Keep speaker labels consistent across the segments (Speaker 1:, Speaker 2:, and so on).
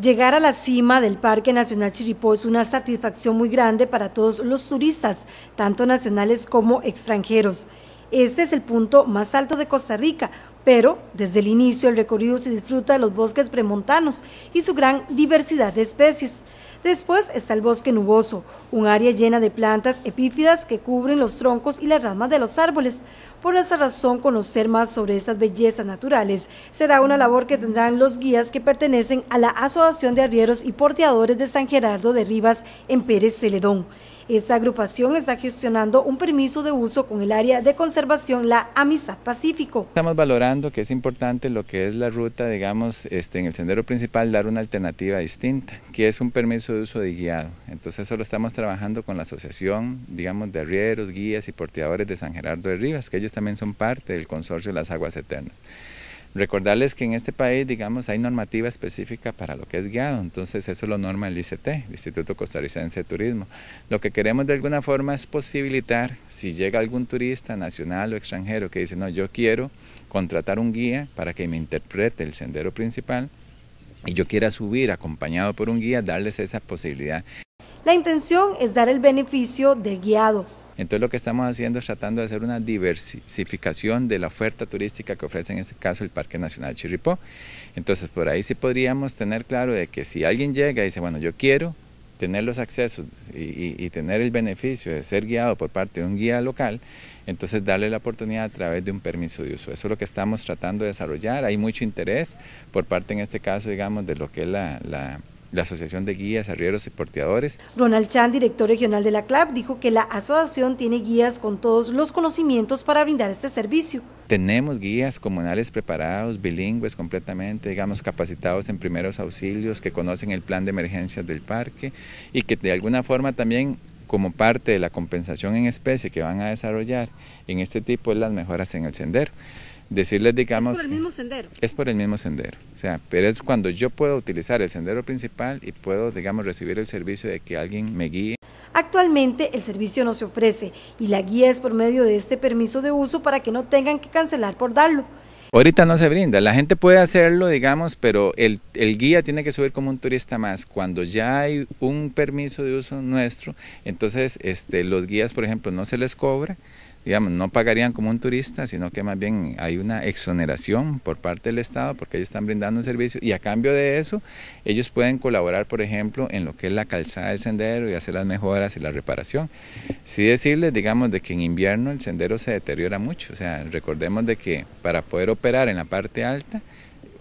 Speaker 1: Llegar a la cima del Parque Nacional Chiripó es una satisfacción muy grande para todos los turistas, tanto nacionales como extranjeros. Este es el punto más alto de Costa Rica, pero desde el inicio el recorrido se disfruta de los bosques premontanos y su gran diversidad de especies. Después está el bosque nuboso, un área llena de plantas epífidas que cubren los troncos y las ramas de los árboles. Por esa razón, conocer más sobre estas bellezas naturales será una labor que tendrán los guías que pertenecen a la Asociación de Arrieros y Porteadores de San Gerardo de Rivas en Pérez Celedón. Esta agrupación está gestionando un permiso de uso con el área de conservación La Amistad Pacífico.
Speaker 2: Estamos valorando que es importante lo que es la ruta, digamos, este, en el sendero principal, dar una alternativa distinta, que es un permiso de uso de guiado. Entonces eso lo estamos trabajando con la asociación, digamos, de arrieros, guías y porteadores de San Gerardo de Rivas, que ellos también son parte del consorcio de las aguas eternas. Recordarles que en este país, digamos, hay normativa específica para lo que es guiado, entonces eso lo norma el ICT, el Instituto Costarricense de Turismo. Lo que queremos de alguna forma es posibilitar, si llega algún turista nacional o extranjero que dice, no, yo quiero contratar un guía para que me interprete el sendero principal y yo quiera subir acompañado por un guía, darles esa posibilidad.
Speaker 1: La intención es dar el beneficio de guiado
Speaker 2: entonces lo que estamos haciendo es tratando de hacer una diversificación de la oferta turística que ofrece en este caso el Parque Nacional Chirripó. Entonces por ahí sí podríamos tener claro de que si alguien llega y dice, bueno, yo quiero tener los accesos y, tener el beneficio de ser guiado por parte de un guía local, entonces darle la oportunidad a través de un permiso de uso. Eso es lo que estamos tratando de desarrollar. Hay mucho interés por parte, en este caso, digamos, de lo que es la, la la Asociación de Guías, Arrieros y Porteadores.
Speaker 1: Ronald Chan, director regional de la CLAP, dijo que la asociación tiene guías con todos los conocimientos para brindar este servicio.
Speaker 2: Tenemos guías comunales preparados, bilingües completamente, digamos, capacitados en primeros auxilios, que conocen el plan de emergencias del parque y que de alguna forma también como parte de la compensación en especie que van a desarrollar en este tipo de las mejoras en el sendero decirles, digamos...
Speaker 1: Es por el mismo sendero.
Speaker 2: Es por el mismo sendero, o sea, pero es cuando yo puedo utilizar el sendero principal y puedo, digamos, recibir el servicio de que alguien me guíe.
Speaker 1: Actualmente el servicio no se ofrece y la guía es por medio de este permiso de uso para que no tengan que cancelar por darlo.
Speaker 2: Ahorita no se brinda, la gente puede hacerlo, digamos, pero el, el, guía tiene que subir como un turista más. Cuando ya hay un permiso de uso nuestro, entonces este, los guías, por ejemplo, no se les cobra, digamos, no pagarían como un turista, sino que más bien hay una exoneración por parte del Estado porque ellos están brindando un servicio y a cambio de eso ellos pueden colaborar, por ejemplo, en lo que es la calzada del sendero y hacer las mejoras y la reparación. Sí decirles, digamos, de que en invierno el sendero se deteriora mucho, o sea, recordemos de que para poder operar en la parte alta,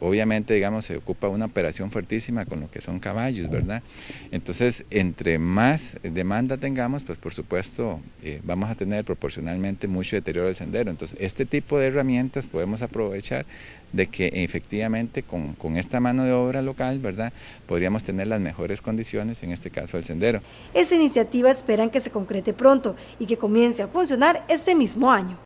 Speaker 2: obviamente, digamos, se ocupa una operación fuertísima con lo que son caballos, ¿verdad? Entonces, entre más demanda tengamos, pues por supuesto eh, vamos a tener proporcionalmente mucho deterioro del sendero. Entonces, este tipo de herramientas podemos aprovechar de que efectivamente con, con esta mano de obra local, ¿verdad? Podríamos tener las mejores condiciones, en este caso el sendero.
Speaker 1: Esta iniciativa esperan que se concrete pronto y que comience a funcionar este mismo año.